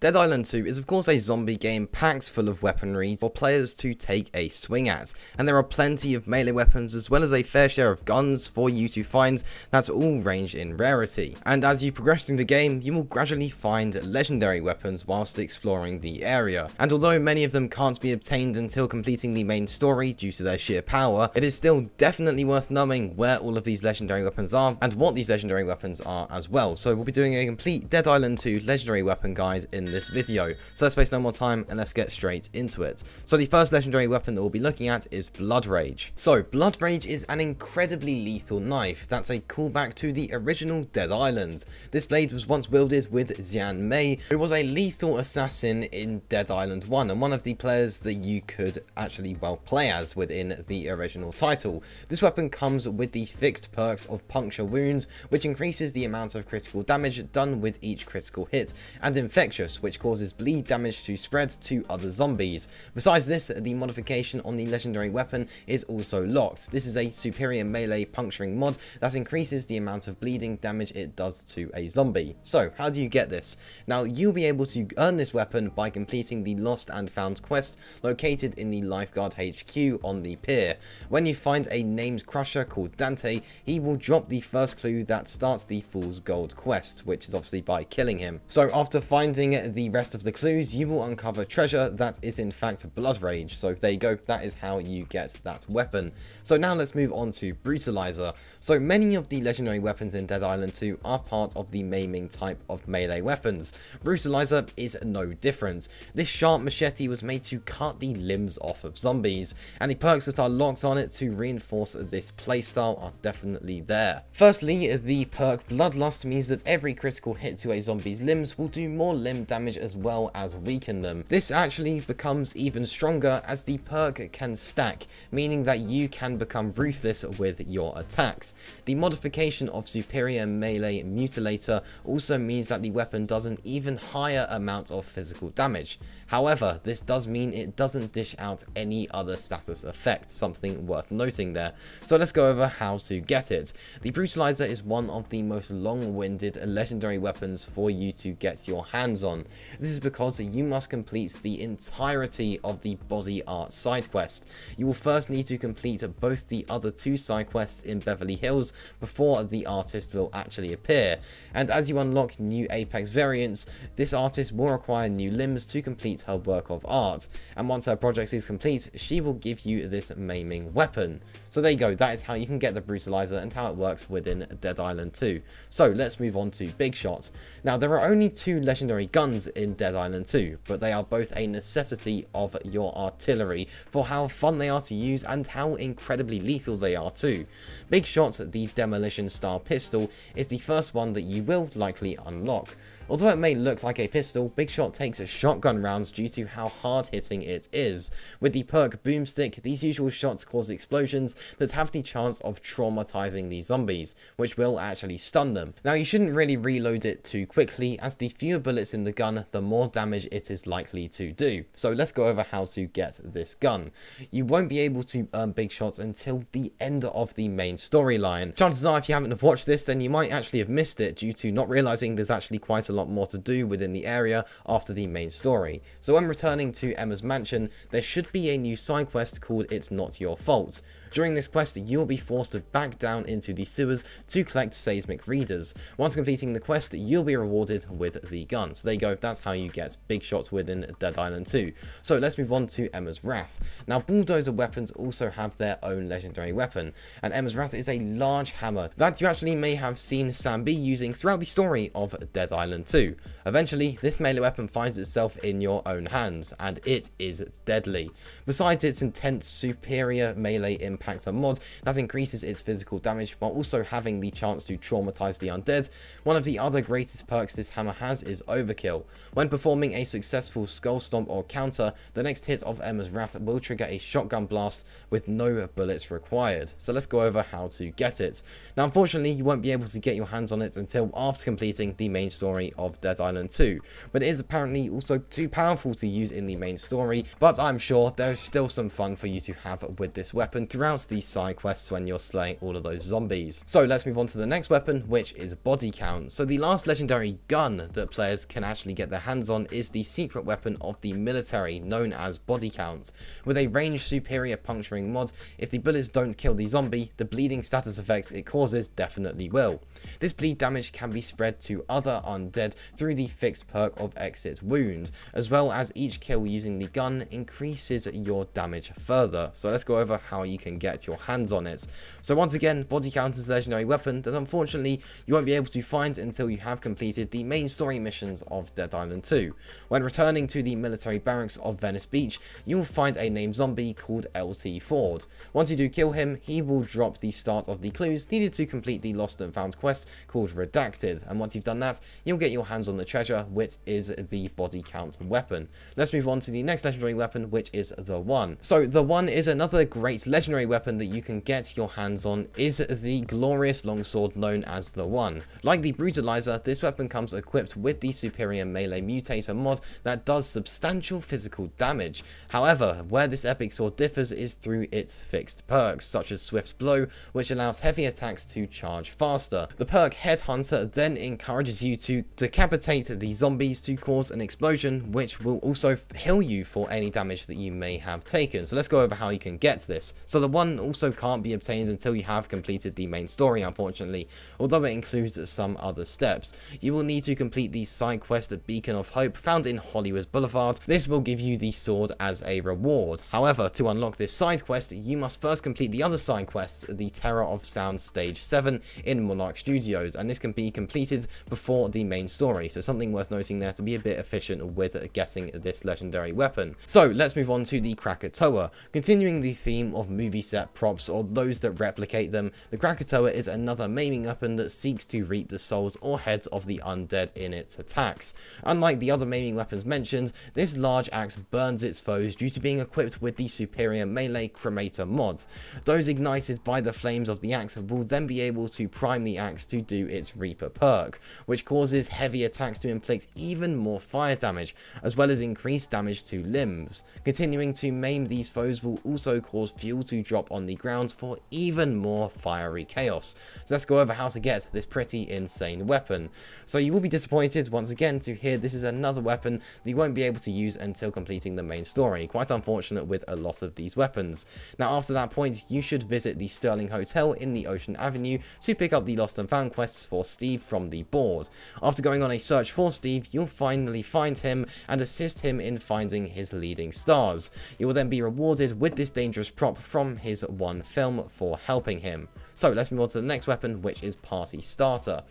Dead Island 2 is of course a zombie game packed full of weaponry for players to take a swing at, and there are plenty of melee weapons as well as a fair share of guns for you to find that all range in rarity. And as you progress through the game, you will gradually find legendary weapons whilst exploring the area. And although many of them can't be obtained until completing the main story due to their sheer power, it is still definitely worth knowing where all of these legendary weapons are and what these legendary weapons are as well. So we'll be doing a complete Dead Island 2 legendary weapon guide in this video. So let's waste no more time and let's get straight into it. So the first legendary weapon that we'll be looking at is Blood Rage. So Blood Rage is an incredibly lethal knife that's a callback to the original Dead Island. This blade was once wielded with Xian Mei, who was a lethal assassin in Dead Island 1 and one of the players that you could actually well play as within the original title. This weapon comes with the fixed perks of Puncture Wounds, which increases the amount of critical damage done with each critical hit, and Infectious, which causes bleed damage to spread to other zombies. Besides this, the modification on the legendary weapon is also locked. This is a superior melee puncturing mod that increases the amount of bleeding damage it does to a zombie. So, how do you get this? Now, you'll be able to earn this weapon by completing the Lost and Found quest located in the Lifeguard HQ on the pier. When you find a named crusher called Dante, he will drop the first clue that starts the Fool's Gold quest, which is obviously by killing him. So after finding the rest of the clues, you will uncover treasure that is in fact Blood Rage. So there you go, that is how you get that weapon. So now let's move on to Brutalizer. So many of the legendary weapons in Dead Island 2 are part of the maiming type of melee weapons. Brutalizer is no different. This sharp machete was made to cut the limbs off of zombies, and the perks that are locked on it to reinforce this playstyle are definitely there. Firstly, the perk Bloodlust means that every critical hit to a zombie's limbs will do more limb damage as well as weaken them. This actually becomes even stronger as the perk can stack, meaning that you can become ruthless with your attacks. The modification of Superior Melee Mutilator also means that the weapon does an even higher amount of physical damage. However, this does mean it doesn't dish out any other status effect, something worth noting there. So let's go over how to get it. The Brutalizer is one of the most long-winded legendary weapons for you to get your hands on. This is because you must complete the entirety of the body art side quest. You will first need to complete both the other two side quests in Beverly Hills before the artist will actually appear. And as you unlock new Apex variants, this artist will require new limbs to complete her work of art, and once her project is complete, she will give you this maiming weapon. So there you go, that is how you can get the Brutalizer and how it works within Dead Island 2. So let's move on to Big Shot. Now there are only two legendary guns in Dead Island 2, but they are both a necessity of your artillery for how fun they are to use and how incredibly lethal they are too. Big Shot, the demolition style pistol, is the first one that you will likely unlock. Although it may look like a pistol, Big Shot takes a shotgun rounds due to how hard hitting it is. With the perk Boomstick, these usual shots cause explosions that have the chance of traumatizing the zombies, which will actually stun them. Now you shouldn't really reload it too quickly, as the fewer bullets in the gun, the more damage it is likely to do. So let's go over how to get this gun. You won't be able to earn big shots until the end of the main storyline. Chances are if you haven't have watched this, then you might actually have missed it due to not realizing there's actually quite a lot more to do within the area after the main story. So when returning to Emma's mansion, there should be a new side quest called It's Not Your Fault. During this quest, you will be forced to back down into the sewers to collect seismic readers. Once completing the quest, you'll be rewarded with the gun. So there you go, that's how you get big shots within Dead Island 2. So let's move on to Emma's Wrath. Now, bulldozer weapons also have their own legendary weapon, and Emma's Wrath is a large hammer that you actually may have seen Sam B using throughout the story of Dead Island 2. Eventually, this melee weapon finds itself in your own hands, and it is deadly. Besides its intense superior melee impactor mod that increases its physical damage while also having the chance to traumatize the undead, one of the other greatest perks this hammer has is Overkill. When performing a successful skull stomp or counter, the next hit of Emma's Wrath will trigger a shotgun blast with no bullets required. So let's go over how to get it. Now unfortunately you won't be able to get your hands on it until after completing the main story story of Dead Island 2, but it is apparently also too powerful to use in the main story, but I'm sure there's still some fun for you to have with this weapon throughout these side quests when you're slaying all of those zombies. So let's move on to the next weapon, which is Body Count. So the last legendary gun that players can actually get their hands on is the secret weapon of the military, known as Body Count. With a range superior puncturing mod, if the bullets don't kill the zombie, the bleeding status effects it causes definitely will. This bleed damage can be spread to other undead through the fixed perk of Exit Wound, as well as each kill using the gun increases your damage further. So let's go over how you can get your hands on it. So once again, Body Count is a legendary weapon that unfortunately you won't be able to find until you have completed the main story missions of Dead Island 2. When returning to the military barracks of Venice Beach, you will find a named zombie called LT Ford. Once you do kill him, he will drop the start of the clues needed to complete the Lost and Found quest called Redacted, and once you've done that, you'll get your hands on the treasure, which is the body count weapon. Let's move on to the next legendary weapon, which is the One. So the One is another great legendary weapon that you can get your hands on, is the glorious longsword known as the One. Like the Brutalizer, this weapon comes equipped with the superior melee mutator mod that does substantial physical damage. However, where this epic sword differs is through its fixed perks, such as Swift Blow, which allows heavy attacks to charge faster. The perk Headhunter then encourages you to decapitate the zombies to cause an explosion, which will also heal you for any damage that you may have taken. So let's go over how you can get this. So the one also can't be obtained until you have completed the main story, unfortunately, although it includes some other steps. You will need to complete the side quest Beacon of Hope found in Hollywood Boulevard. This will give you the sword as a reward. However, to unlock this side quest, you must first complete the other side quests, the Terror of Sound Stage 7 in Monarch Studios, and this can be completed before the main story, so something worth noting there to be a bit efficient with getting this legendary weapon. So let's move on to the Krakatoa. Continuing the theme of movie set props or those that replicate them, the Krakatoa is another maiming weapon that seeks to reap the souls or heads of the undead in its attacks. Unlike the other maiming weapons mentioned, this large axe burns its foes due to being equipped with the superior melee cremator mod. Those ignited by the flames of the axe will then be able to prime the axe to do its Reaper perk, which causes heavy attacks to inflict even more fire damage, as well as increased damage to limbs. Continuing to maim these foes will also cause fuel to drop on the ground for even more fiery chaos. So let's go over how to get this pretty insane weapon. So you will be disappointed once again to hear this is another weapon that you won't be able to use until completing the main story. Quite unfortunate with a lot of these weapons. Now after that point, you should visit the Sterling Hotel in the Ocean Avenue to pick up the Lost and Found quests for Steve from the board. After going on a search for Steve, you'll finally find him and assist him in finding his leading stars. You will then be rewarded with this dangerous prop from his one film for helping him. So let's move on to the next weapon, which is Party Starter.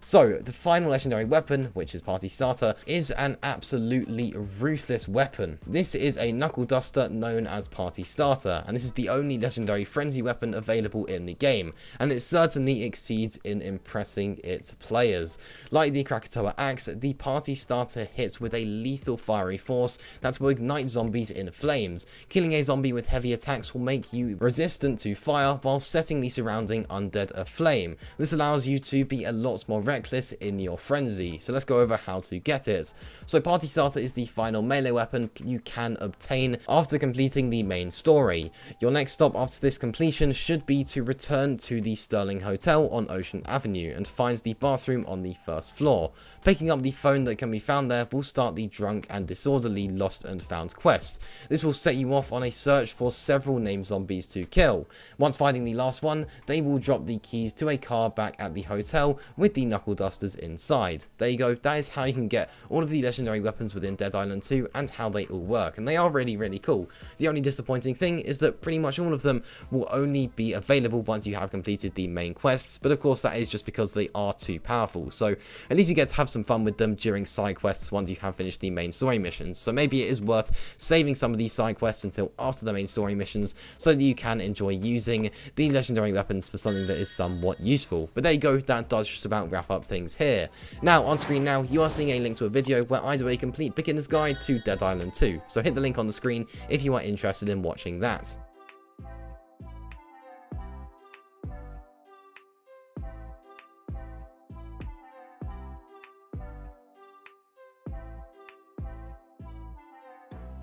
So, the final legendary weapon, which is Party Starter, is an absolutely ruthless weapon. This is a knuckle duster known as Party Starter, and this is the only legendary frenzy weapon available in the game, and it certainly exceeds in impressing its players. Like the Krakatoa Axe, the Party Starter hits with a lethal fiery force that will ignite zombies in flames. Killing a zombie with heavy attacks will make you resistant to fire while setting the surrounding undead aflame. This allows you to be a lot more reckless in your frenzy, so let's go over how to get it. So Party Starter is the final melee weapon you can obtain after completing the main story. Your next stop after this completion should be to return to the Sterling Hotel on Ocean Avenue and find the bathroom on the first floor. Picking up the phone that can be found there will start the drunk and disorderly lost and found quest. This will set you off on a search for several named zombies to kill. Once finding the last one, they will drop the keys to a car back at the hotel with the knuckle dusters inside. There you go, that is how you can get all of the legendary weapons within Dead Island 2 and how they all work, and they are really really cool. The only disappointing thing is that pretty much all of them will only be available once you have completed the main quests, but of course that is just because they are too powerful, so at least you get to have some fun with them during side quests once you have finished the main story missions. So maybe it is worth saving some of these side quests until after the main story missions so that you can enjoy using the legendary weapons for something that is somewhat useful. But there you go, that does just about wrap up things here. Now, on screen now, you are seeing a link to a video where I do a complete beginner's guide to Dead Island 2. So hit the link on the screen if you are interested in watching that.